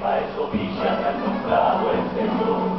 Para eso Villa te ha nombrado el este Señor.